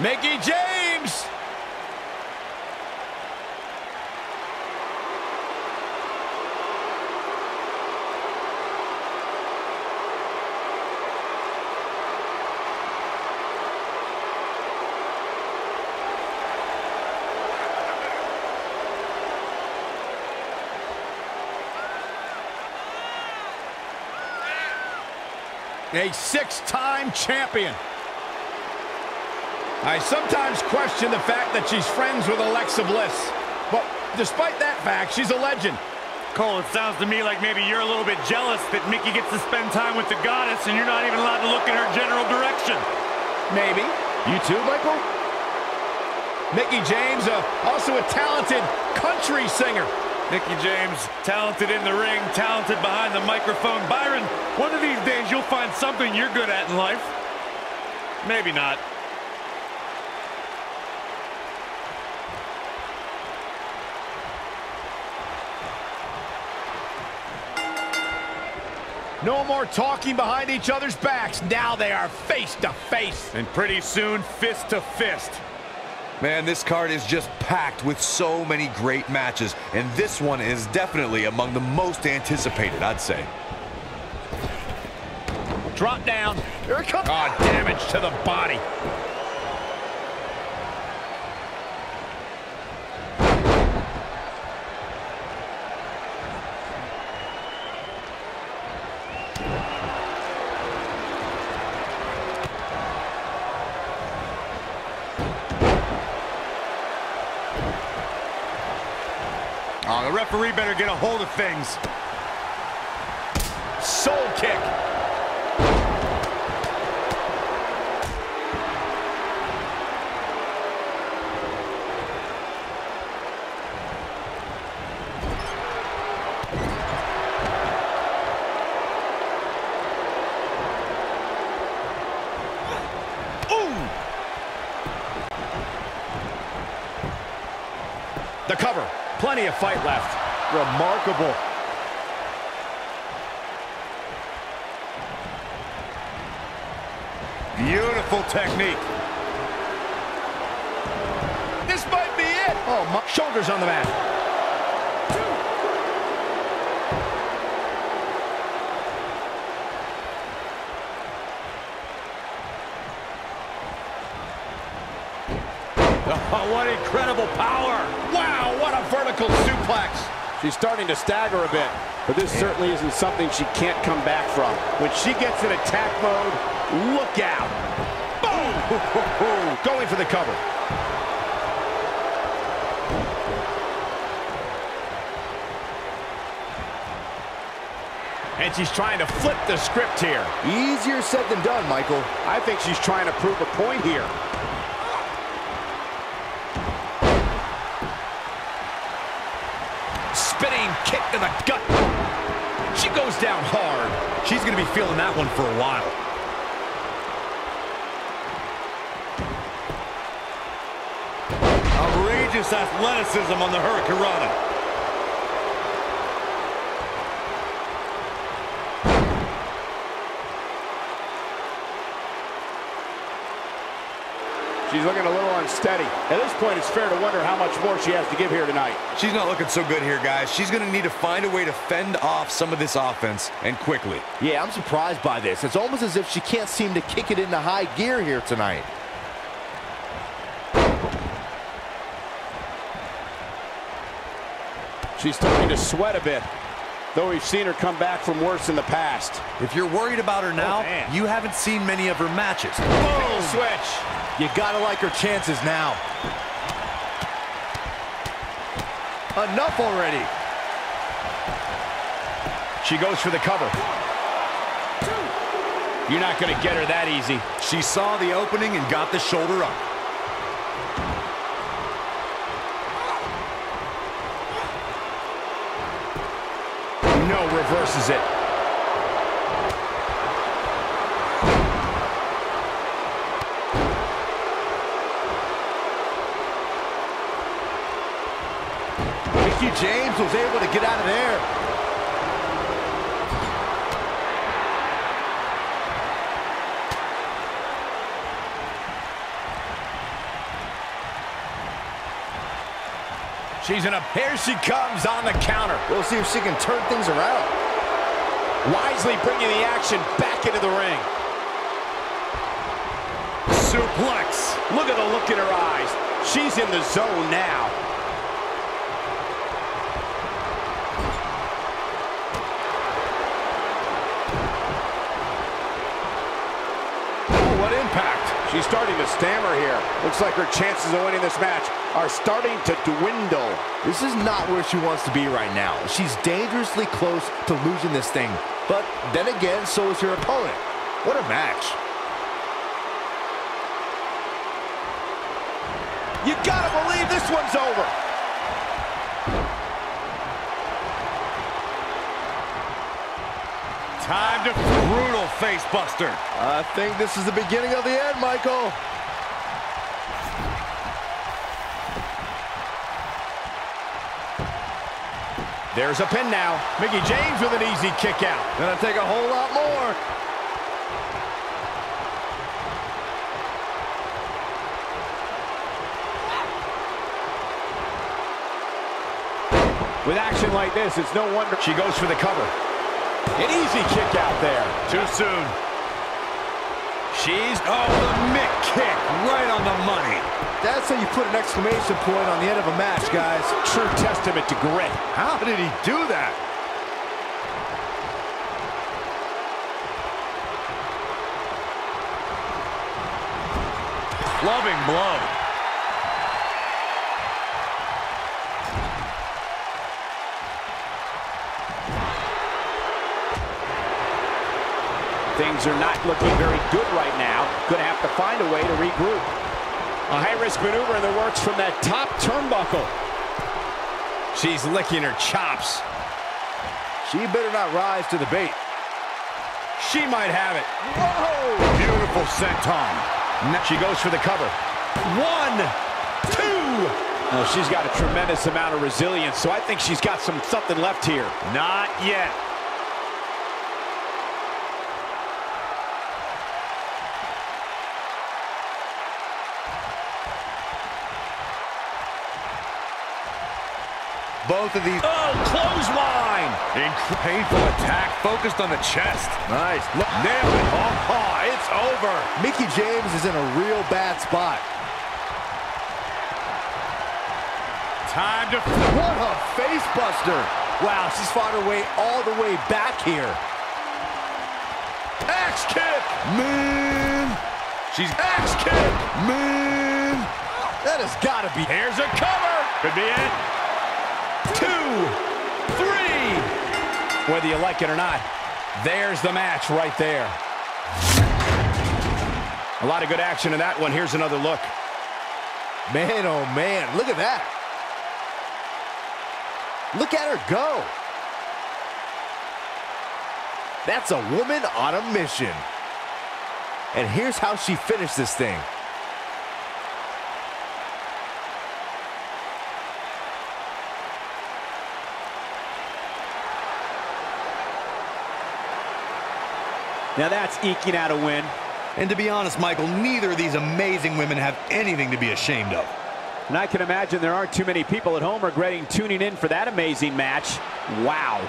Mickie James. A six-time champion. I sometimes question the fact that she's friends with Alexa Bliss. But despite that fact, she's a legend. Cole, it sounds to me like maybe you're a little bit jealous that Mickie gets to spend time with the goddess and you're not even allowed to look in her general direction. Maybe. You too, Michael? Mickie James, uh, also a talented country singer. Mickie James, talented in the ring, talented behind the microphone. Byron, one of these days you'll find something you're good at in life. Maybe not. No more talking behind each other's backs. Now they are face to face. And pretty soon, fist to fist. Man, this card is just packed with so many great matches, and this one is definitely among the most anticipated, I'd say. Drop down. Here it comes. Oh, damage to the body. Referee better get a hold of things. Soul kick. The cover. Plenty of fight left. Remarkable. Beautiful technique. This might be it. Oh, my shoulders on the mat. Oh, what incredible power. Wow, what a vertical suplex. She's starting to stagger a bit, but this certainly isn't something she can't come back from. When she gets in attack mode, look out. Boom! Going for the cover. And she's trying to flip the script here. Easier said than done, Michael. I think she's trying to prove a point here. Kick to the gut. She goes down hard. She's going to be feeling that one for a while. Outrageous athleticism on the Hurricanrana. She's looking a little unsteady. At this point, it's fair to wonder how much more she has to give here tonight. She's not looking so good here, guys. She's going to need to find a way to fend off some of this offense, and quickly. Yeah, I'm surprised by this. It's almost as if she can't seem to kick it into high gear here tonight. She's starting to sweat a bit, though we've seen her come back from worse in the past. If you're worried about her oh, now, man. you haven't seen many of her matches. Boom! Switch. You gotta like her chances now. Enough already. She goes for the cover. You're not going to get her that easy. She saw the opening and got the shoulder up. forces it. Mickie James was able to get out of there. She's in a, here she comes on the counter. We'll see if she can turn things around. Wisely bringing the action back into the ring. Suplex. Look at the look in her eyes. She's in the zone now. Oh, what impact. She's starting to stammer here. Looks like her chances of winning this match are starting to dwindle. This is not where she wants to be right now. She's dangerously close to losing this thing. But then again, so is her opponent. What a match. You gotta believe this one's over. Time to brutal face buster. I think this is the beginning of the end, Michael. There's a pin now. Mickie James with an easy kick out. Gonna take a whole lot more. With action like this, it's no wonder She goes for the cover. An easy kick out there. Too soon. She's... Oh, the Mick kick right on the money. That's how you put an exclamation point on the end of a match, guys. True testament to grit. How did he do that? Loving blow. Things are not looking very good right now. Gonna have to find a way to regroup. A high-risk maneuver in the works from that top turnbuckle. She's licking her chops. She better not rise to the bait. She might have it. Beautiful senton. Now she goes for the cover. One, two. Oh, she's got a tremendous amount of resilience, so I think she's got some something left here. Not yet. Both of these... Oh, clothesline. Inc painful attack focused on the chest. Nice. Look, Nailed it. Oh, oh, it's over. Mickie James is in a real bad spot. Time to... What a face buster. Wow, she's fought her way all the way back here. Axe kick. Man, She's... Axe kick. man. That has got to be... Here's a cover. Could be it. Two, three. Whether you like it or not, there's the match right there. A lot of good action in that one. Here's another look. Man, oh man, look at that. Look at her go. That's a woman on a mission. And here's how she finished this thing. Now that's eking out a win. And to be honest, Michael, neither of these amazing women have anything to be ashamed of. And I can imagine there aren't too many people at home regretting tuning in for that amazing match. Wow.